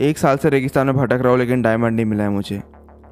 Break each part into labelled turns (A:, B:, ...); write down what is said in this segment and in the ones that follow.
A: एक साल से रेगिस्तान में भटक रहा हूँ, लेकिन डायमंड नहीं मिला है मुझे।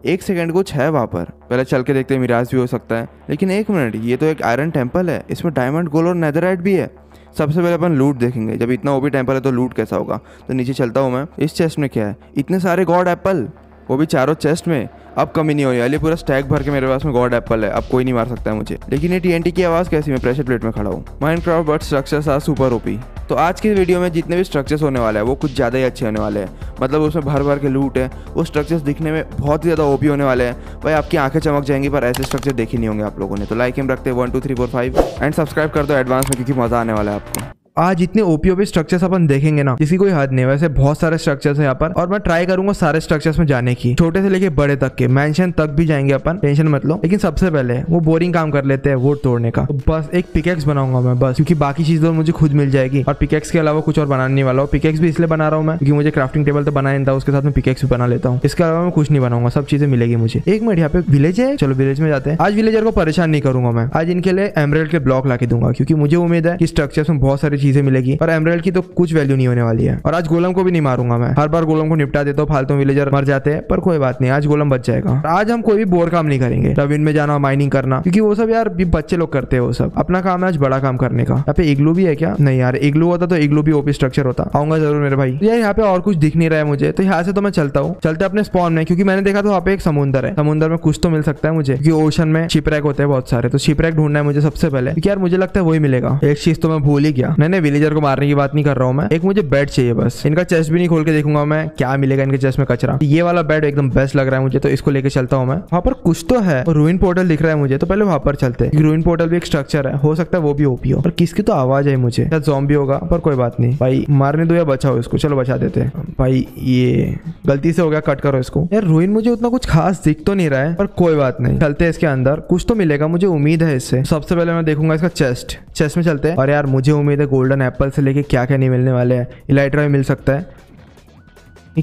A: एक सेकंड कुछ है वहाँ पर। पहले चल के देखते हैं, मिराज भी हो सकता है। लेकिन एक मिनट ये तो एक आयरन टेंपल है। इसमें डायमंड गोल और नेदरराइट भी है। सबसे पहले अपन लूट देखेंगे। जब इतना ओपी टेंपल है तो लूट कैसा होगा? तो नीचे चलता हूँ मैं। इस चेस्ट में क्या है? इतने सारे गॉड एप्पल वो भी चारों चेस्ट में। अब कमी नहीं होने अली पूरा स्टैक भर के मेरे पास में गॉड एप्पल है। अब कोई नहीं मार सकता है मुझे। लेकिन ये टीएनटी की आवाज़ कैसी? मैं प्रेशर प्लेट में खड़ा हूँ। Minecraft but structures are super OP तो आज की वीडियो में जितने भी स्ट्रक्चर्स होने वाले हैं, वो कुछ ज़्यादा ही अच्छे होने वाले हैं। मतलब उसमें भर भर के लूट है। वो स्ट्रक्चर्स दिखने में बहुत ही ज़्यादा ओपी होने वाले हैं। भाई, आपकी आँखें चमक जाएँगी, पर ऐसे स्ट्रक्चर देखे नहीं होंगे आप लोगों ने। तो लाइक एम रखते हैं। One two three four five and subscribe कर दो एडवांस में, क्योंकि मज़ा आने वाला है आपको। आज इतने ओपी ओपी स्ट्रक्चर्स अपन देखेंगे ना जिसकी कोई हद नहीं वैसे बहुत सारे स्ट्रक्चर्स है यहाँ पर, और मैं ट्राई करूँगा सारे स्ट्रक्चर्स में जाने की। छोटे से लेके बड़े तक के मेंशन तक भी जाएँगे अपन टेंशन मत लो। लेकिन सबसे पहले, वो बोरिंग काम कर लेते हैं वो तोड़ने का। तो बस एक पिकेक्स बनाऊँगा मैं, बस, क्योंकि बाकी चीज़ तो मुझे खुद मिल जाएगी। और पिकेक्स के अलावा कुछ और बनाने वाला हूँ। पिकेक्स भी इसलिए बना रहा हूँ मैं, क्योंकि मुझे क्राफ्टिंग टेबल तो बनाया नहीं था, उसके साथ में पिकेक्स भी बना लेता हूँ। इसके अलावा मैं कुछ नहीं बनाऊँगा, सब चीज़ें मिलेगी मुझे। एक मिनट यहाँ पे विलेज है? चलो विलेज में जाते हैं। आज विलेजर को परेशान नहीं करूँगा मैं। आज इनके लिए एमरेल्ड के ब्लॉक ला दूँगा, क्योंकि मुझे उम्मीद है कि स्ट्रक्चर्स में बहुत सारी चीज़ें मिलेगी। और एमरेल्ड की तो कुछ वैल्यू नहीं होने वाली है। और आज गोलम को भी नहीं मारूँगा मैं। हर बार गोलम को निपटा देता हूँ, फालतू विलेजर मर जाते हैं, पर कोई बात नहीं, आज गोलम बच जाएगा। आज हम कोई भी बोर काम नहीं करेंगे। रविन में जाना माइनिंग करना, क्योंकि वो सब यार बच्चे लोग करते हैं वो सब। अपना काम है आज बड़ा काम करने का। यहाँ पे इग्लू भी है क्या? नहीं यार इग्लू होता तो इग्लू भी ओपी स्ट्रक्चर होता। आऊँगा ज़रूर मेरे भाई। यार यहाँ पे और कुछ दिख नहीं रहा है मुझे तो यहाँ से तो मैं चलता हूँ। चलते अपने स्पॉन में, क्योंकि मैंने देखा तो वहाँ पे एक समुंदर है। समुंदर में कुछ तो मिल सकता है मुझे, क्योंकि ओशन में शिपरैक होते हैं बहुत सारे। तो शिपरैक ढूंढना है मुझे सबसे पहले यार मुझे लगता है वही मिलेगा। एक चीज़ तो मैं भूल ही गया। मैंने विलेजर को मारने की बात नहीं कर रहा हूँ मैं। एक मुझे बेड चाहिए बस। इनका चेस्ट भी नहीं खोल के देखूँगा मैं, क्या मिलेगा इनके चेस्ट में कचरा। ये वाला बेड एकदम बेस्ट लग रहा है मुझे तो इसको लेके चलता हूँ मैं। वहाँ पर कुछ तो है। रूइन पोर्टल दिख रहा है मुझे तो पहले वहाँ पर चलते रूइन पोर्टल भी एक स्ट्रक्चर है, हो सकता है वो भी ओपी हो। पर किसकी तो आवाज़ है मुझे। या जॉम्बी होगा, पर कोई बात नहीं। भाई, मारने दो या बचाओ इसको, चलो बचा देते भाई, ये गलती से हो गया कट करो इसको। यार रूइन मुझे उतना कुछ खास दिख तो नहीं रहा है, पर कोई बात नहीं। चलते हैं इसके अंदर, कुछ तो मिलेगा, मुझे उम्मीद है इससे। सबसे पहले मैं देखूँगा इसका चेस्ट चेस्ट में चलते हैं। और यार, मुझे उम्मीद है गोल्डन एप्पल से लेके क्या क्या नहीं मिलने वाले हैं। इलाइट्रा भी मिल सकता है।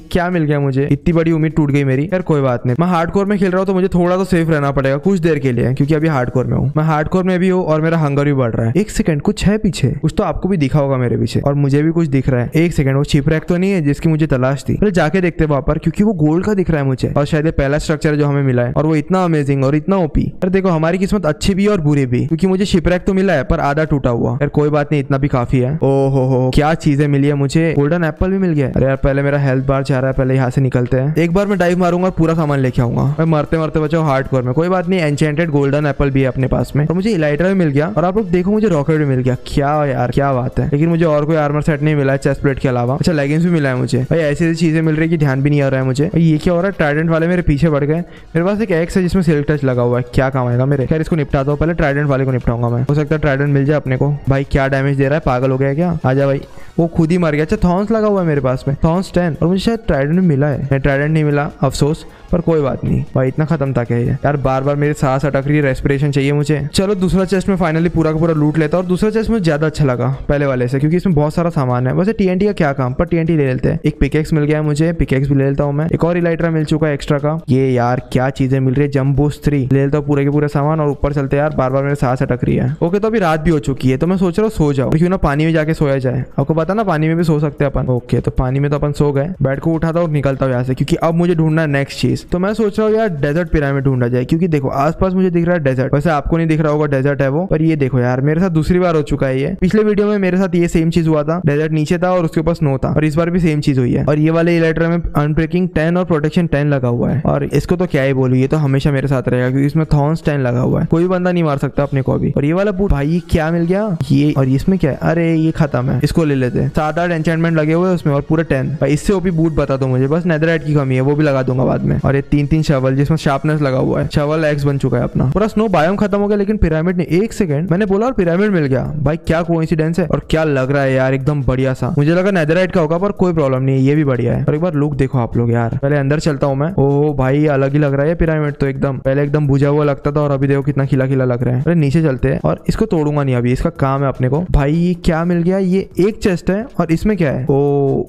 A: क्या मिल गया मुझे? इतनी बड़ी उम्मीद टूट गई मेरी। यार, कोई बात नहीं। मैं हार्ड कोर में खेल रहा हूँ तो मुझे थोड़ा तो सेफ़ रहना पड़ेगा कुछ देर के लिए, क्योंकि अभी हार्ड कोर में हूँ। मैं हार्ड कोर में भी हूँ और मेरा हंगर भी बढ़ रहा है। एक सेकंड कुछ है पीछे? कुछ तो आपको भी दिखा होगा मेरे पीछे। और मुझे भी कुछ दिख रहा है। एक सेकंड वो छिप रैक तो नहीं है जिसकी मुझे तलाश थी। जाके देखते वहाँ पर, क्योंकि वो गोल्ड का दिख रहा है मुझे। और शायद पहला स्ट्रक्चर जो हमें मिला है। और वो इतना अमेजिंग और इतना ओपी यार देखो, हमारी किस्मत अच्छी भी और बुरी भी, क्योंकि मुझे शिपरैक तो मिला है, पर आधा टूटा हुआ। यार, कोई बात नहीं, इतना भी काफ़ी है। ओ हो हो क्या चीज़ें मिली है मुझे। गोल्डन एप्पल भी मिल गया। अरे, यार, पहले मेरा हेल्थ बार जा रहा है पहले यहाँ से निकलते हैं। एक बार मैं डाइव मारूँगा और पूरा सामान लेके आऊँगा। मैं मरते मरते बचाओ हार्ड कोर में। कोई बात नहीं एंचेंटेड गोल्डन एप्पल भी है अपने पास में। और मुझे इलाइटर भी मिल गया। और आप लोग देखो मुझे रॉकेट भी मिल गया। क्या यार क्या बात है। लेकिन मुझे और कोई आर्मर सेट नहीं मिला है चेस्ट प्लेट के अलावा। अच्छा लेगिंग्स भी मिला है मुझे। भाई ऐसी ऐसी चीज़ें मिल रही है कि ध्यान भी नहीं आ रहा है मुझे। ये क्या हो रहा है? ट्राइडेंट वाले मेरे पीछे बढ़ गए। मेरे पास एक एक्स है जिसमें सिल्क टच लगा हुआ है। क्या काम आएगा मेरे? खैर इसको निपटा दो पहले ट्राइडेंट वाले को निपटाऊँगा मैं। हो सकता है ट्राइडेंट मिल जाए अपने को। भाई क्या डैमेज दे रहा है? पागल हो गया क्या? आ जा भाई। वो खुद ही मर गया। अच्छा थॉन्स लगा हुआ है मेरे पास में। थॉन्स टेन और मुझे शायद ट्राइडेंट मिला है। ट्राइडेंट नहीं मिला, अफसोस, पर कोई बात नहीं। भाई, इतना खत्म था क्या ये? यार बार बार मेरे सांस अटक रही है रेस्पिरेशन चाहिए मुझे। चलो, दूसरा चेस्ट में फाइनली पूरा का पूरा लूट लेता और दूसरा चेस्ट मुझे ज़्यादा अच्छा लगा, पहले वाले से, क्योंकि इसमें बहुत सारा सामान है। वैसे टीएनटी का क्या काम? पर टीएनटी ले लेते हैं। एक पिकेक्स मिल गया है मुझे पिकेक्स भी ले लेता हूँ मैं। एक और इलाइट्रा मिल चुका है एक्स्ट्रा का। ये यार, क्या चीज़ें मिल रही है? जम्बोस थ्री ले लेता हूँ पूरे के पूरे सामान, और ऊपर चलते यार बार बार मेरे सांस अटक रही है। ओके तो अभी रात भी हो चुकी है तो मैं सोच रहा हूँ सो जाओ क्यों ना पानी में जाके सोया जाए। आपको पता ना, पानी में भी सो सकते हैं अपन। ओके तो पानी में तो अपन सो गए। बेड को उठाता और निकलता हूँ यहाँ से, क्योंकि अब मुझे ढूंढना है नेक्स्ट चीज़ तो मैं सोच रहा हूँ यार डेजर्ट पिरामिड ढूंढा जाए, क्योंकि देखो, आसपास मुझे दिख रहा है डेजर्ट वैसे आपको नहीं दिख रहा होगा डेजर्ट है वो, पर ये देखो यार, मेरे साथ दूसरी बार हो चुका है ये। पिछले वीडियो में मेरे साथ ये सेम चीज़ हुआ था डेजर्ट नीचे था और उसके ऊपर स्नो था, और इस बार भी सेम चीज़ हुई है। और ये वाले इलेक्ट्रा में अनब्रेकिंग टेन और प्रोटेक्शन टेन लगा हुआ है। और इसको तो क्या ही बोलू, ये तो हमेशा मेरे साथ रहेगा, क्योंकि इसमें थॉन्स टेन लगा हुआ है। कोई बंदा नहीं मार सकता अपने को अभी। और ये वाला बूट भाई क्या मिल गया? ये, और इसमें क्या है? अरे, ये खत्म है। इसको ले लेते हैं। सात आठ एंचमेंट लगे हुए उसमें, और पूरे टेन इससे भी बूट बता दो मुझे, बस नेदराइट की कमी है, वो भी लगा दूँगा बाद में। और ये तीन तीन शवल जिसमें शार्पनेस लगा हुआ है। शवल एक्स बन चुका है अपना। पूरा स्नो बायोम खत्म हो गया, लेकिन पिरामिड ने एक सेकंड मैंने बोला और पिरामिड मिल गया। भाई, क्या कोइंसिडेंस है? और क्या लग रहा है यार, एकदम बढ़िया सा। मुझे लगा नेदराइट का होगा, पर कोई प्रॉब्लम नहीं है, ये भी बढ़िया है। और एक बार लुक देखो आप लोग यार। पहले अंदर चलता हूँ मैं। ओ भाई, अलग ही लग रहा है पिरामिड तो एकदम। पहले एकदम बुझा हुआ लगता था, और अभी देखो कितना खिला खिला लग रहा है। अरे, नीचे चलते हैं। और इसको तोड़ूँगा नहीं अभी, इसका काम है अपने को। भाई, ये क्या मिल गया? ये एक चेस्ट है, और इसमें क्या है? ओ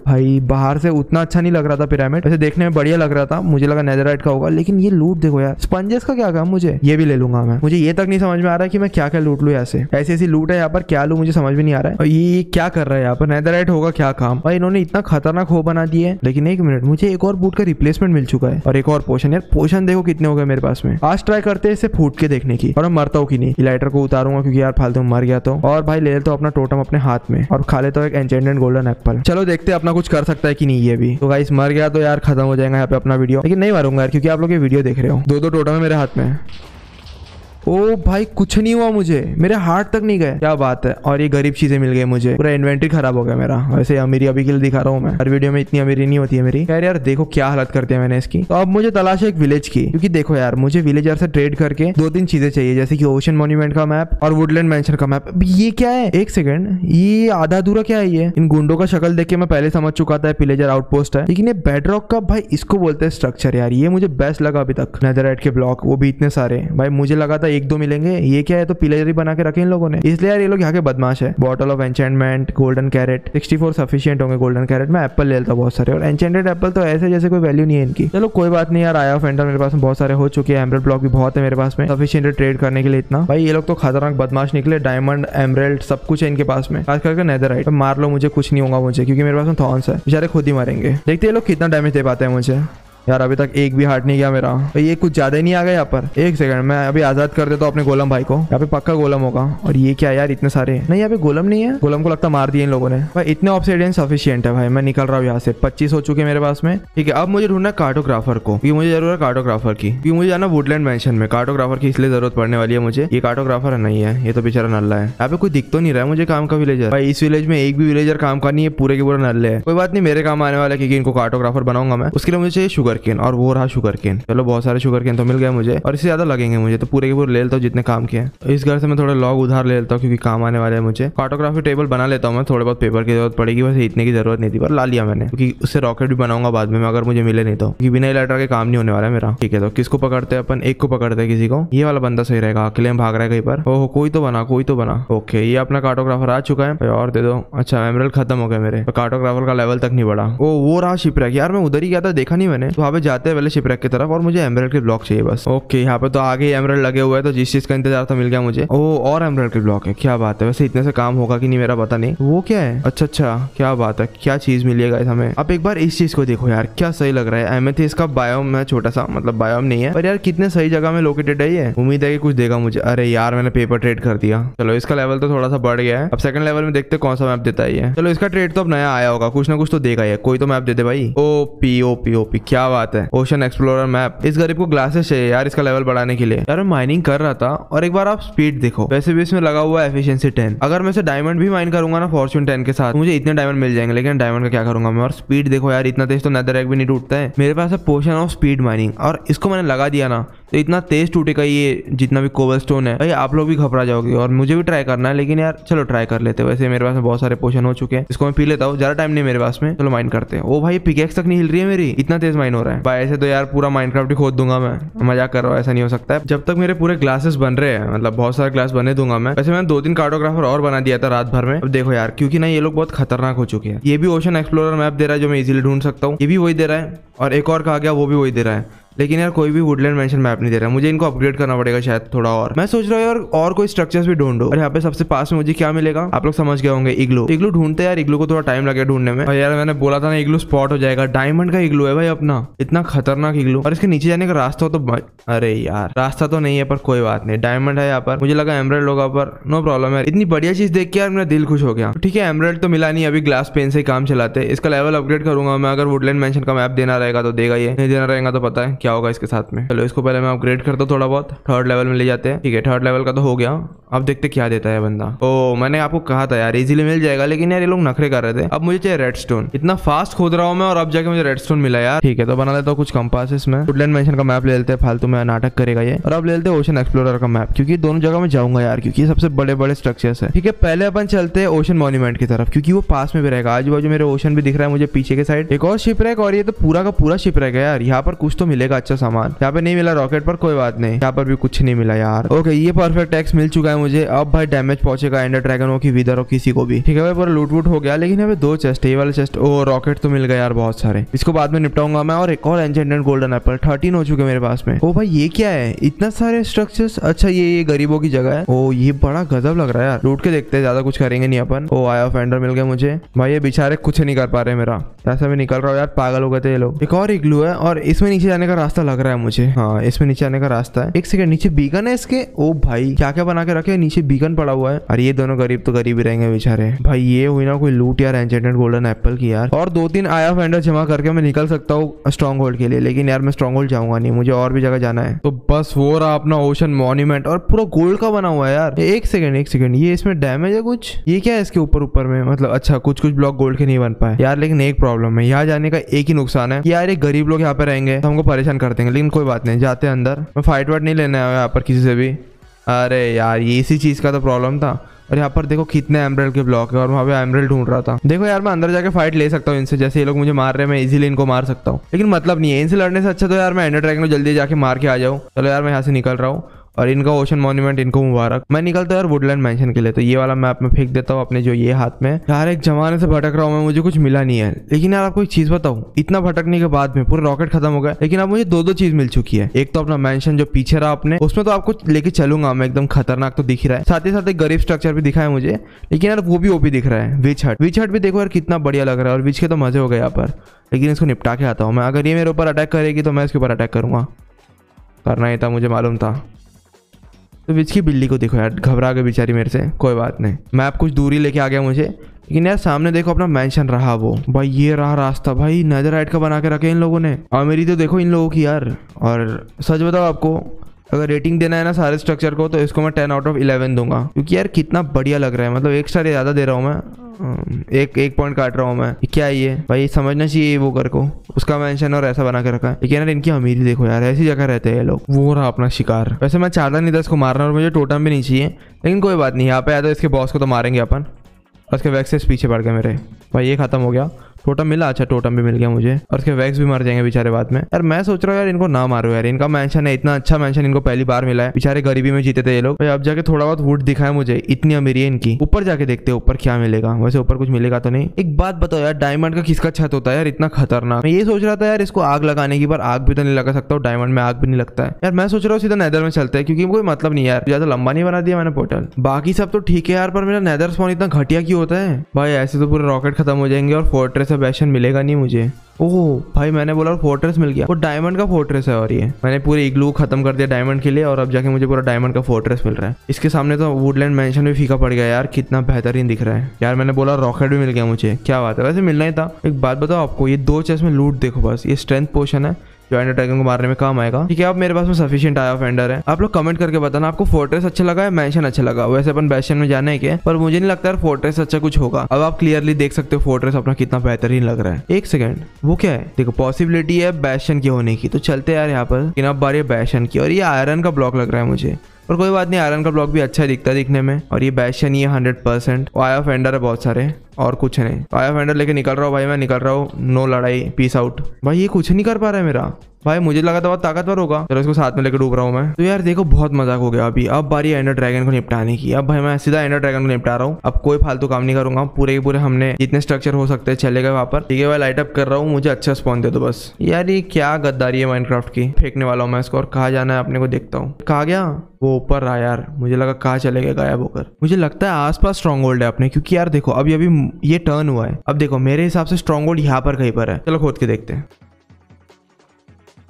A: भाई, बाहर से उतना अच्छा नहीं लग रहा था पिरामिड वैसे देखने में बढ़िया लग रहा था, मुझे लगा नेदराइट का होगा, लेकिन ये लूट देखो यार। स्पंजेस का क्या काम मुझे? ये भी ले लूँगा मैं। मुझे ये तक नहीं समझ में आ रहा कि मैं क्या क्या लूट लू ऐसे ऐसी ऐसी लूट है यहाँ पर, क्या लू मुझे समझ में नहीं आ रहा है। और ये क्या कर रहा है यहाँ पर? नेदराइट होगा क्या काम? भाई इन्होंने इतना खतरनाक हो बना दिया है लेकिन एक मिनट मुझे एक और बूट का रिप्लेसमेंट मिल चुका है। और एक और पोशन यार पोशन देखो कितने हो गए मेरे पास में। आज ट्राई करते हैं इसे फूट के देखने की। और मैं मरता हूँ कि नहीं? लाइटर को उतारूँगा क्योंकि यार फालतू मर गया तो। और भाई ले लेता अपना टोटम अपने हाथ में। और खा लेता एक एंचेंडेंट गोल्डन एप्पल चलो देखते हैं अपना कुछ कर सकता है कि नहीं ये भी। तो गाइस मर गया तो यार खत्म हो जाएगा यहाँ पे अपना वीडियो लेकिन नहीं मारूँगा यार, क्योंकि आप लोग ये वीडियो देख रहे हो। दो दो टोटा में मेरे हाथ में ओ भाई, कुछ नहीं हुआ मुझे। मेरे हार्ट तक नहीं गए। क्या बात है? और ये गरीब चीज़ें मिल गई मुझे। पूरा इन्वेंट्री खराब हो गया मेरा। वैसे अमीरी अभी के लिए दिखा रहा हूँ मैं। हर वीडियो में इतनी अमीरी नहीं होती है मेरी। यार यार, देखो क्या हालत करते हैं मैंने इसकी। तो अब मुझे तलाश है एक विलेज की। क्योंकि देखो यार, मुझे विलेजर से ट्रेड करके दो तीन चीज़ें चाहिए, जैसे कि ओशन मोन्यूमेंट का मैप और वुडलैंड मैंशन का मैप ये क्या है? एक सेकंड ये आधा अधूरा क्या है ये? इन गुंडों का शक्ल देख के मैं पहले समझ चुका था पिलेजर आउटपोस्ट है। लेकिन ये बेडरॉक का भाई, इसको बोलते हैं स्ट्रक्चर यार। ये मुझे बेस्ट लगा अभी तक। नेदरराइट के ब्लॉक वो भी इतने सारे। भाई, मुझे लगा था एक दो मिलेंगे। ये क्या है? तो पिलेजरी बना के रखे इन लोगों ने। इसलिए यार ये लोग यहाँ के बदमाश है। Bottle of enchantment golden carrot sixty four sufficient होंगे गोल्डन कैरेट में एप्पल ले लेता बहुत सारे। और एंचेंटेड एप्पल तो ऐसे जैसे कोई वैल्यू नहीं है इनकी। चलो, कोई बात नहीं यार। आया फेंडर मेरे पास में बहुत सारे हो चुके हैं। एमरेड ब्लॉक भी बहुत है मेरे पास में। सफिशियंट ट्रेड करने के लिए इतना। भाई, ये लोग तो खतरनाक बदमाश निकले। डायमंड एमरेल्ड सब कुछ है इनके पास में। खास करके नेदर राइट मार लो मुझे, कुछ नहीं होगा मुझे, क्योंकि मेरे पास में थॉन्स है। बेचारे खुद ही मारेंगे। देखते ये लोग कितना डैमेज दे पाते हैं मुझे। यार, अभी तक एक भी हार्ट नहीं गया मेरा। तो ये कुछ ज़्यादा ही नहीं आ गया यहाँ पर। एक सेकंड मैं अभी आज़ाद कर देता हूँ अपने गोलम भाई को। यहाँ पे पक्का गोलम होगा। और ये क्या यार, इतने सारे। नहीं, यहाँ पे गोलम नहीं है। गोलम को लगता मार दिए इन लोगों ने। भाई, इतने ऑप्सीडियन सफिशियंट है भाई। मैं निकल रहा हूँ यहाँ से। पच्चीस हो चुके मेरे पास में। ठीक है, अब मुझे ढूंढना कार्टोग्राफर को। क्योंकि मुझे ज़रूरत है कार्टोग्राफर की। क्योंकि मुझे जाना वुडलैंड मैंशन में। कार्टोग्राफर की इसलिए ज़रूरत पड़ने वाली है मुझे। ये कार्टोग्राफर नहीं है। ये तो बेचारा नल्ला है। यहाँ पे कोई दिख तो नहीं रहा है मुझे काम का विलेजर भाई, इस विलेज में एक भी विलेजर काम का नहीं है। पूरे के पूरे नल्ले है। कोई बात नहीं, मेरे काम आने वाला है, क्योंकि इनको कार्टोग्राफर बनाऊँगा मैं। उसके लिए मुझे चाहिए शुगर केन और वो रहा शुगर केन चलो, बहुत सारे शुगर केन तो मिल गए मुझे, और इससे ज़्यादा लगेंगे मुझे तो पूरे के पूरे ले लेता हूँ जितने काम किए तो इस घर से मैं थोड़े लॉग उधार ले लेता हूँ, क्योंकि काम आने वाले हैं मुझे। कार्टोग्राफी टेबल बना लेता हूँ मैं, थोड़े बहुत पेपर की ज़रूरत पड़ेगी वैसे इतने की ज़रूरत नहीं थी, पर ला लिया मैंने, क्योंकि उससे रॉकेट भी बनाऊँगा बाद में, अगर मुझे मिले नहीं तो। क्योंकि बिना लेटर के काम नहीं होने वाला है मेरा। ठीक है तो किसको पकड़ते हैं अपन? एक को पकड़ते हैं किसी को। ये वाला बंदा सही रहेगा, अकेले में भाग रहा है कहीं पर। ओहो, कोई तो बना, कोई तो बना। ओके, ये अपना कार्टोग्राफर आ चुका है। और दे दो। अच्छा एमरल खत्म हो गया मेरे। कार्टोग्राफर का लेवल तक नहीं बढ़ा। ओ, वो रहा शिपरैक यार, मैं उधर ही गया था, देखा नहीं मैंने। तो वहाँ पे जाते हैं पहले शिपरैक की तरफ़ और मुझे एमरल के ब्लॉक चाहिए बस। ओके यहाँ पे तो आगे एमरल लगे हुए हैं तो जिस चीज़ का इंतज़ार था मिल गया मुझे। ओ, और एमरल के ब्लॉक है, क्या बात है। वैसे इतने से काम होगा कि नहीं मेरा पता नहीं। वो क्या है? अच्छा अच्छा क्या बात है, क्या चीज़ मिलेगा इस हमें। अब एक बार इस चीज़ को देखो यार, क्या सही लग रहा है। एमेथिस का बायोम है, छोटा सा मतलब बायोम नहीं है। पर यार कितने सही जगह में लोकेटेड है ये। उम्मीद है कि कुछ देगा मुझे। अरे यार, मैंने पेपर ट्रेड कर दिया। चलो, इसका लेवल तो थोड़ा सा बढ़ गया है। अब सेकंड लेवल में देखते कौन सा मैप देता है चलो, इसका ट्रेड तो अब नया आया होगा। कुछ ना कुछ तो देगा ये। कोई तो मैप दे दे भाई। O P O P O P क्या बात है। ओशन एक्सप्लोरर मैप इस गरीब को ग्लासेस चाहिए यार, इसका लेवल बढ़ाने के लिए। यार माइनिंग कर रहा था और एक बार आप स्पीड देखो। वैसे भी इसमें लगा हुआ है टेन अगर मैं डायमंड भी माइन करूँगा ना फॉर्चून टेन के साथ तो मुझे इतने डायमंड मिल जाएँगे। लेकिन डायमंड का क्या करूँगा मैं? और स्पीड देखो यार, इतना तेज तो नदर एक भी नहीं टूटता है। मेरे पास है पोशन ऑफ़ स्पीड माइनिंग और इसको मैंने लगा दिया ना तो इतना तेज टूटेगा ये, जितना भी कोबल स्टोन है। भाई आप लोग भी घबरा जाओगे और मुझे भी ट्राई करना है, लेकिन यार, चलो ट्राई कर लेते हैं। वैसे मेरे पास में बहुत सारे पोशन हो चुके हैं। इसको मैं पी लेता हूँ, ज़्यादा टाइम नहीं मेरे पास में। चलो माइंड करते हैं। ओ भाई पिकेक्स तक नहीं हिल रही है मेरी? इतना तेज माइंड हो रहा है। भाई, ऐसे तो यार पूरा माइंड ही खोद दूँगा मैं। मज़ाक कर रहा हूँ, ऐसा नहीं हो सकता है। जब तक मेरे पूरे ग्लासेस बन रहे हैं मतलब बहुत सारे ग्लास बने दूँगा मैं। वैसे मैंने दो तीन कार्टोग्राफर और बना दिया था रात भर में। अब देखो यार, क्योंकि ना ये लोग बहुत खतरनाक हो चुके हैं। ये भी ओशन एक्सप्लोरर मैप दे रहा है, जो मैं इजीली ढूंढ सकता हूँ। ये भी वही दे रहा है। और एक और कहा गया, वो भी वही दे रहा है। लेकिन यार कोई भी वुडलैंड मेंशन मैप नहीं दे रहा मुझे इनको अपग्रेड करना पड़ेगा शायद थोड़ा और। मैं सोच रहा हूँ यार और कोई स्ट्रक्चर्स भी ढूंढो। और यहाँ पे सबसे पास में मुझे क्या मिलेगा? आप लोग समझ गए होंगे इग्लू इग्लू ढूंढते यार। इग्लू को थोड़ा टाइम लगे ढूँढने में। और यार मैंने बोला था ना इग्लू स्पॉट हो जाएगा। डायमंड का इग्लू है भाई अपना। इतना खतरनाक इग्लू और इसके नीचे जाने का रास्ता तो अरे यार, रास्ता तो नहीं है पर कोई बात नहीं। डायमंड है यहाँ पर। मुझे लगा एमरेल्ड होगा पर नो प्रॉब्लम है। इतनी बढ़िया चीज़ देख के यार मेरा दिल खुश हो गया। ठीक है एमरेल्ड तो मिला नहीं। अभी ग्लास पेन से काम चलाते। इसका लेवल अपग्रेड करूँगा मैं। अगर वुडलैंड मेंशन का मैप देना रहेगा तो देगा ये। नहीं देना रहेगा तो पता है। क्या होगा इसके साथ में? चलो, इसको पहले मैं अपग्रेड करता हूँ थोड़ा बहुत। थर्ड लेवल में ले जाते हैं। ठीक है थर्ड लेवल का तो हो गया। अब देखते क्या देता है बंदा। ओ, मैंने आपको कहा था यार इजीली मिल जाएगा, लेकिन यार ये लोग नखरे कर रहे थे। अब मुझे चाहिए रेड स्टोन इतना फास्ट खोद रहा हूँ मैं और अब जाके मुझे रेड स्टोन मिला यार। ठीक है तो बना लेता हूँ कुछ कंपास में वुडलैंड मेंशन का मैप ले लेते हैं, फालतू में नाटक करेगा ये। और अब ले लेते हैं ओशन एक्सप्लोरर का मैप क्योंकि दोनों जगह में जाऊँगा यार, क्योंकि सबसे बड़े बड़े स्ट्रक्चर्स है। ठीक है, पहले अपन चलते हैं ओशन मॉन्यूमेंट की तरफ़, क्योंकि वो पास में भी रहेगा। आजू बाजू मेरे ओशन भी दिख रहा है मुझे पीछे के साइड एक और शिप रहेगा और ये तो पूरा का पूरा शिप रह गया यार। यहाँ पर कुछ तो मिलेगा अच्छा सामान। यहाँ पे नहीं मिला रॉकेट पर, कोई बात नहीं। यहाँ पर भी कुछ नहीं मिला यार। ओके, ये परफेक्ट टैक्स मिल चुका है मुझे। अब भाई डैमेज पहुंचेगा एंडर ड्रैगन हो की विदर हो किसी को भी। ठीक है भाई, पूरा लूट वूट हो गया, लेकिन पे दो चेस्ट ये वाला चेस्ट ओ रॉकेट तो मिल गया यार बहुत सारे। इसको बाद में निपटाऊँगा मैं, और एक और एंजेंडेंट गोल्डन एप्पल थर्टीन हो चुके मेरे पास में। ओ भाई, ये क्या है? इतना सारे स्ट्रक्चर्स अच्छा ये ये गरीबों की जगह है। ओ, ये बड़ा गजब लग रहा है यार। लूट के देखते हैं, ज़्यादा कुछ करेंगे नहीं अपन। ओ आया फेंडर मिल गया मुझे। भाई, ये बेचारे कुछ नहीं कर पा रहे मेरा। ऐसा मैं निकल रहा हूँ यार, पागल हो गए थे ये लोग। एक और इग्लू है, और इसमें नीचे जाने का रास्ता लग रहा है मुझे। हाँ इसमें नीचे आने का रास्ता है। एक सेकंड नीचे बीगन है इसके? ओ भाई, क्या क्या बना के रखे नीचे बीगन पड़ा हुआ है। और ये दोनों गरीब तो गरीब ही रहेंगे बेचारे। भाई, ये हुई ना कोई लूट यार एंजेंटेड गोल्डन एप्पल की यार। और दो तीन आया फेंडर जमा करके मैं निकल सकता हूँ स्ट्रॉन्ग होल्ड के लिए, लेकिन यार मैं स्ट्रॉन्ग होल्ड जाऊँगा नहीं, मुझे और भी जगह जाना है। तो बस वो रहा अपना ओशन मॉन्यूमेंट और पूरा गोल्ड का बना हुआ है यार। एक सेकंड एक सेकंड ये इसमें डैमेज है कुछ? ये क्या है इसके ऊपर ऊपर में? मतलब अच्छा कुछ कुछ ब्लॉक गोल्ड के नहीं बन पाए। यार, लेकिन एक प्रॉब्लम है, यहाँ जाने का एक ही नुकसान है यार एक गरीब लोग यहाँ पे रहेंगे तो हमको परेशान कर देंगे, लेकिन कोई बात नहीं, जाते हैं अंदर। मैं फाइट वाइट नहीं लेने आया यहाँ पर किसी से भी। अरे यार, ये इसी चीज़ का तो प्रॉब्लम था। और यहाँ पर देखो कितने एमरल के ब्लॉक है, और वहाँ पे एमरल ढूंढ रहा था। देखो यार, मैं अंदर जाके फाइट ले सकता हूँ इनसे, जैसे ये लोग मुझे मार रहे हैं, मैं इजीली इनको मार सकता हूँ। लेकिन मतलब नहीं है, इनसे लड़ने से अच्छा तो यार मैं एंडर ड्रैगन को जल्दी जाके मार के आ जाऊँ। चलो यार, मैं यहाँ से निकल रहा हूँ। और इनका ओशन मॉन्यूमेंट, इनको मुबारक। मैं निकलता यार वुडलैंड मेंशन के लिए तो ये वाला मैप में फेंक देता हूँ अपने जो ये हाथ में। यार एक जमाने से भटक रहा हूँ मैं, मुझे कुछ मिला नहीं है। लेकिन यार आपको एक चीज़ बताऊँ, इतना भटकने के बाद में पूरा रॉकेट खत्म हो गया। लेकिन अब मुझे दो दो चीज़ मिल चुकी है। एक तो अपना मैंशन जो पीछे रहा अपने उसमें तो आपको लेके चलूँगा मैं, एकदम खतरनाक तो दिख रहा है। साथ ही साथ एक गरीब स्ट्रक्चर भी दिखा है मुझे, लेकिन यार वो भी ओपी दिख रहा है विच हट विच हट भी देखो यार कितना बढ़िया लग रहा है, और विच के तो मज़े हो गए यहाँ पर। लेकिन इसको निपटा के आता हूँ मैं। अगर ये मेरे ऊपर अटैक करेगी तो मैं इसके ऊपर अटैक करूँगा। करना ही था, मुझे मालूम था। तो बिच की बिल्ली को देखो यार, घबरा गए बेचारी मेरे से, कोई बात नहीं। मैं आप कुछ दूरी लेके आ गया मुझे। लेकिन यार सामने देखो अपना मेंशन रहा वो। भाई ये रहा रास्ता, भाई नज़र राइट का बना के रखे इन लोगों ने। और मेरी तो देखो इन लोगों की यार। और सच बताओ आपको अगर रेटिंग देना है ना सारे स्ट्रक्चर को तो इसको मैं टेन आउट ऑफ़ इलेवन दूँगा। क्योंकि यार कितना बढ़िया लग रहा है मतलब एक स्टार ज़्यादा दे रहा हूँ मैं। एक एक पॉइंट काट रहा हूँ मैं। क्या ये? भाई समझना चाहिए वो कर को। उसका मेंशन और ऐसा बना के रखा है। लेकिन यार इनकी अमीरी देखो यार, ऐसी जगह रहते हैं लोग। वो रहा अपना शिकार। वैसे मैं चाहता नहीं था इसको मारना और मुझे टोटम भी नहीं चाहिए। लेकिन कोई बात नहीं, यहाँ पे आया तो इसके बॉस को तो मारेंगे अपन। उसके वैक्सेस पीछे पड़ गए मेरे। भाई ये खत्म हो गया। टोटम मिला। अच्छा टोटम भी मिल गया मुझे। और उसके वैक्स भी मर जाएँगे बेचारे बाद में। यार, मैं सोच रहा हूँ यार, इनको ना मारो यार। इनका मेंशन है, इतना अच्छा मेंशन इनको पहली बार मिला है। बेचारे गरीबी में जीते थे ये लोग। अब जाके थोड़ा बहुत वुड है मुझे। इतनी अमीरी है इनकी। ऊपर जाके देखते हैं, ऊपर क्या मिलेगा। वैसे ऊपर कुछ मिलेगा तो नहीं। एक बात बताओ यार डायमंड का किसका छत होता है यार? इतना खतरनाक। मैं ये सोच रहा था यार, इसको आग लगाने की, पर आग भी तो नहीं लगा सकता डायमंड में आग भी नहीं लगता है। यार, मैं सोच रहा हूँ सीधा नैदर में चलते हैं, क्योंकि कोई मतलब नहीं यार। ज़्यादा लंबा नहीं बना दिया मैंने पोर्टल बाकी सब तो ठीक है यार, पर मेरा नैदर स्पॉन इतना घटिया क्यों होता है? भाई, ऐसे तो पूरे रॉकेट खत्म हो जाएँगे और फोर्ट्रेस एशन मिलेगा नहीं मुझे। ओह, भाई मैंने बोला और फोर्ट्रेस मिल गया। वो डायमंड का फोर्ट्रेस है और ये। मैंने पूरे इग्लू खत्म कर दिया डायमंड के लिए और अब जाके मुझे पूरा डायमंड का फोर्ट्रेस मिल रहा है। इसके सामने तो वुडलैंड मेंशन भी फीका पड़ गया यार, कितना बेहतरीन दिख रहा है। यार मैंने बोला रॉकेट भी मिल गया मुझे। क्या बात है, वैसे मिलना ही था। एक बात बताओ आपको, ये दो चेस्ट में लूट देखो बस, ये स्ट्रेंथ पोशन है। जो एंडर ड्रैगन को मारने में काम आएगा। ठीक है अब मेरे पास में सफिशिएंट आया फेंडर है। आप लोग कमेंट करके बताना, आपको फोर्ट्रेस अच्छा लगा है मैंशन अच्छा लगा? वैसे अपन बैशन में जाने के, पर मुझे नहीं लगता यार फोर्ट्रेस अच्छा कुछ होगा। अब आप क्लियरली देख सकते हो फोर्ट्रेस अपना कितना बेहतरीन लग रहा है। एक सेकंड वो क्या है? देखो पॉसिबिलिटी है बैशन की होने की। तो चलते यार यहाँ पर। लेकिन अब बारी है बैशन की। और ये आयरन का ब्लॉक लग रहा है मुझे। और कोई बात नहीं आयरन का ब्लॉक भी अच्छा दिखता है दिखने में। और ये बैशन ही है हंड्रेड परसेंट आया फेंडर है बहुत सारे। और कुछ नहीं। आया फेंडर लेके निकल रहा हूँ भाई, मैं निकल रहा हूँ। नो लड़ाई पीस आउट भाई, ये कुछ नहीं कर पा रहा है मेरा। भाई, मुझे लगा था बहुत ताकतवर होगा। चलो, इसको साथ में लेकर डूब रहा हूँ मैं। तो यार, देखो, बहुत मज़ाक हो गया अभी। अब बारी एंडर ड्रैगन को निपटाने की। अब भाई, मैं सीधा एंडर ड्रैगन को निपटा रहा हूँ। अब कोई फालतू काम नहीं करूँगा। पूरे के पूरे हमने जितने स्ट्रक्चर हो सकते हैं, चले गए वहाँ पर। ठीक है भाई लाइट अप कर रहा हूँ। मुझे अच्छा स्पॉन दे दो बस। यार, ये क्या गद्दारी है माइनक्राफ्ट की? फेंकने वाला हूँ मैं इसको। और कहा जाना है अपने को देखता हूँ। कहा गया? वो ऊपर रहा यार। मुझे लगा कहाँ चले गए गायब होकर। मुझे लगता है आसपास स्ट्रॉन्ग होल्ड है अपने। क्योंकि यार, देखो अभी अभी ये टर्न हुआ है। अब देखो, मेरे हिसाब से स्ट्रॉन्ग होल्ड यहाँ पर कहीं पर है। चलो खोद के देखते हैं।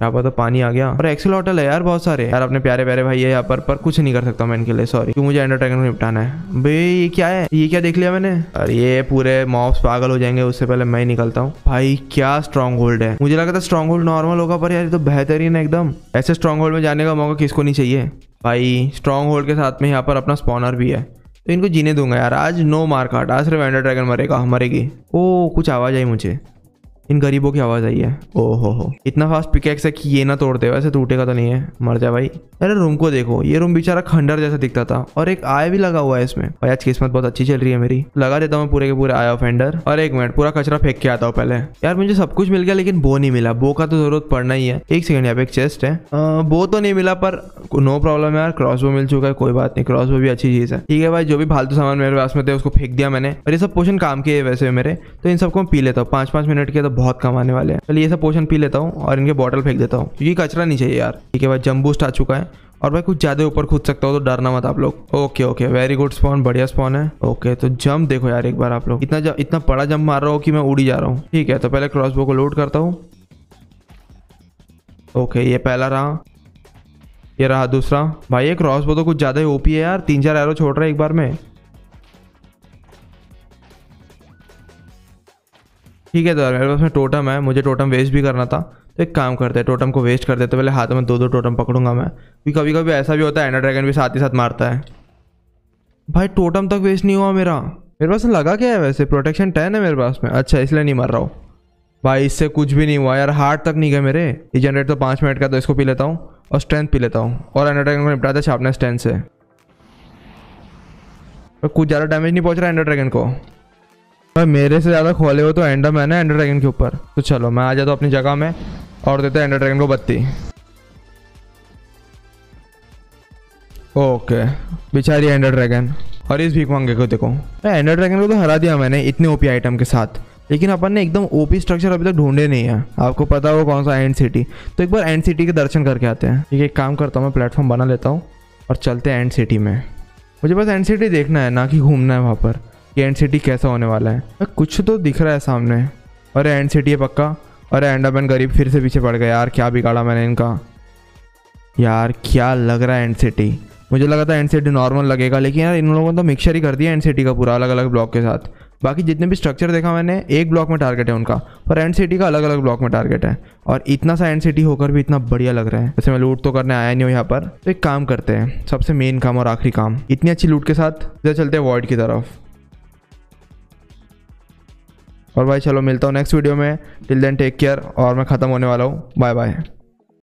A: यहाँ पर तो पानी आ गया। और एक्सेल होटल है यार बहुत सारे। यार अपने प्यारे प्यारे भाई है यहाँ पर पर कुछ नहीं कर सकता मैं इनके लिए सॉरी क्यों मुझे एंडर ड्रैगन को निपटाना है? बे, ये क्या है? ये क्या देख लिया मैंने? और ये पूरे मॉब्स पागल हो जाएँगे, उससे पहले मैं ही निकलता हूँ। भाई क्या स्ट्रॉन्ग होल्ड है? मुझे लगा था स्ट्रॉन्ग होल्ड नॉर्मल होगा, पर यार तो बेहतरीन है एकदम। ऐसे स्ट्रॉन्ग होल्ड में जाने का मौका किसको नहीं चाहिए? भाई स्ट्रॉन्ग होल्ड के साथ में यहाँ पर अपना स्पॉनर भी है। तो इनको जीने दूँगा यार। आज नो मार काट आज सिर्फ़ एंडर ड्रैगन मरेगा, मरेगी। ओ, कुछ आवाज़ आई मुझे। इन गरीबों की आवाज़ आई है। ओहो। हो इतना फास्ट पिकेक्स है कि ये ना तोड़ते वैसे टूटेगा तो नहीं है। मर जा भाई। अरे रूम को देखो ये रूम बेचारा खंडर जैसा दिखता था और एक आय भी लगा हुआ है इसमें। भाई आज किस्मत बहुत अच्छी चल रही है मेरी। लगा देता हूँ पूरे के पूरे आया ऑफेंडर और एक मिनट पूरा कचरा फेंक के आता हूँ पहले। यार मुझे सब कुछ मिल गया लेकिन बो नहीं मिला। बो का तो ज़रूरत पड़ना ही है। एक सेकंड यहाँ पे एक चेस्ट है। बो तो नहीं मिला पर नो प्रॉब्लम है यार। क्रॉस बो मिल चुका है कोई बात नहीं। क्रॉस बो भी अच्छी चीज़ है। ठीक है भाई जो भी फालतू सामान मेरे पास में थे उसको फेंक दिया मैंने। और ये सब पोशन काम के है वैसे मेरे। तो इन सबको पी लेता हूँ। पाँच पाँच मिनट के तो बहुत कम आने वाले हैं। चलिए ये सब पोषण पी लेता हूँ और इनके बॉटल फेंक देता हूँ। क्योंकि कचरा नहीं चाहिए यार। ठीक है भाई जम्बूस्ट आ चुका है। और भाई कुछ ज़्यादा ऊपर कूद सकता हो तो डरना मत आप लोग। Okay okay very good spawn बढ़िया स्पॉन है। ओके तो जंप देखो यार एक बार आप लोग। इतना इतना बड़ा जंप मार रहा हूँ कि मैं उड़ी जा रहा हूँ। ठीक है तो पहले क्रॉसबो को लोड करता हूँ। ओके, ये पहला रहा। ये रहा दूसरा। भाई, ये क्रॉसबो तो कुछ ज़्यादा ही ओपी है यार। तीन चार एरो छोड़ रहा है एक बार में। ठीक है तो मेरे पास में टोटम है, मुझे टोटम वेस्ट भी करना था। तो एक काम करते हैं टोटम को वेस्ट कर देते पहले हाथ में दो दो टोटम पकड़ूँगा मैं। क्योंकि कभी कभी ऐसा भी होता है एंडर ड्रैगन भी साथ ही साथ मारता है। भाई टोटम तक वेस्ट नहीं हुआ मेरा। मेरे पास लगा क्या है वैसे? प्रोटेक्शन टेन है मेरे पास में। अच्छा इसलिए नहीं मर रहा हूँ। भाई, इससे कुछ भी नहीं हुआ यार। हार्ट तक नहीं गए मेरे। ये जनरेट तो पाँच मिनट का तो इसको पी लेता हूँ और स्ट्रेंथ पी लेता हूँ। और एंडर ड्रैगन को निपटाता शार्पनेस टेन से। कुछ ज़्यादा डैमेज नहीं पहुँच रहा है एंडर ड्रैगन को। भाई, मेरे से ज़्यादा खोले हो तो एंडर मैन है एंडर ड्रैगन के ऊपर। तो चलो, मैं आ जाता हूँ अपनी जगह में और देते एंडर ड्रैगन को बत्ती। ओके, बेचारी एंडर ड्रैगन और इस भीख मांगे को देखो। एंडर ड्रैगन को तो हरा दिया मैंने इतने ओपी आइटम के साथ। लेकिन अपन ने एकदम ओपी स्ट्रक्चर अभी तक ढूंढे नहीं है। आपको पता हो कौन सा एंड सिटी तो एक बार एंड सिटी के दर्शन करके आते हैं। ठीक है, एक काम करता हूँ, मैं प्लेटफॉर्म बना लेता हूँ और चलते हैं एंड सिटी में। मुझे बस एंड सिटी देखना है, ना कि घूमना है वहाँ पर। कि एंड सिटी कैसा होने वाला है? अरे, कुछ तो दिख रहा है सामने। अरे एंड सिटी है पक्का? अरे एंडरमैन गरीब फिर से पीछे पड़ गया यार, क्या बिगाड़ा मैंने इनका। यार, क्या लग रहा है एंड सिटी मुझे लगा था एंड सिटी नॉर्मल लगेगा, लेकिन यार, इन लोगों ने तो मिक्सचर ही कर दिया एंड सिटी का पूरा अलग अलग ब्लॉक के साथ। बाकी जितने भी स्ट्रक्चर देखा मैंने, एक ब्लॉक में टारगेट है उनका। पर एंड सिटी का अलग अलग ब्लॉक में टारगेट है। और इतना सा एंड सिटी होकर भी इतना बढ़िया लग रहा है। जैसे मैं लूट तो करने आया नहीं हूँ यहाँ पर। तो एक काम करते हैं। सबसे मेन काम और आखिरी काम। इतनी अच्छी लूट के साथ चलते हैं वॉइड की तरफ़। और भाई चलो मिलता हूँ नेक्स्ट वीडियो में। टिल देन टेक केयर और मैं ख़त्म होने वाला हूँ। Bye bye